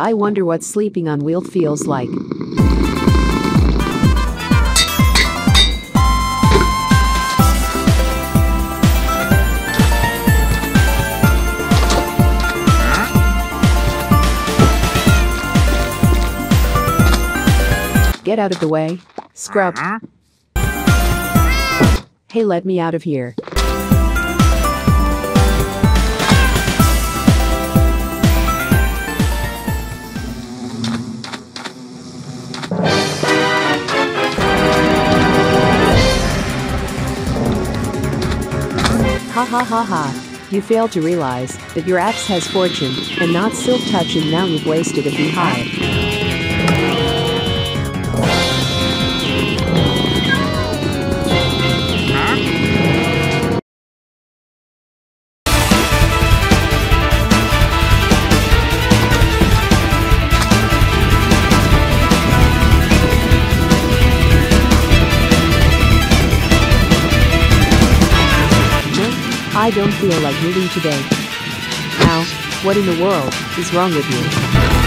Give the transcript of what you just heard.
I wonder what sleeping on wheel feels like. Get out of the way, scrub. Uh-huh. Hey, let me out of here. Ha ha ha ha. You fail to realize that your axe has fortune and not silk touch and now you've wasted a beehive. I don't feel like moving today. Now, what in the world is wrong with you?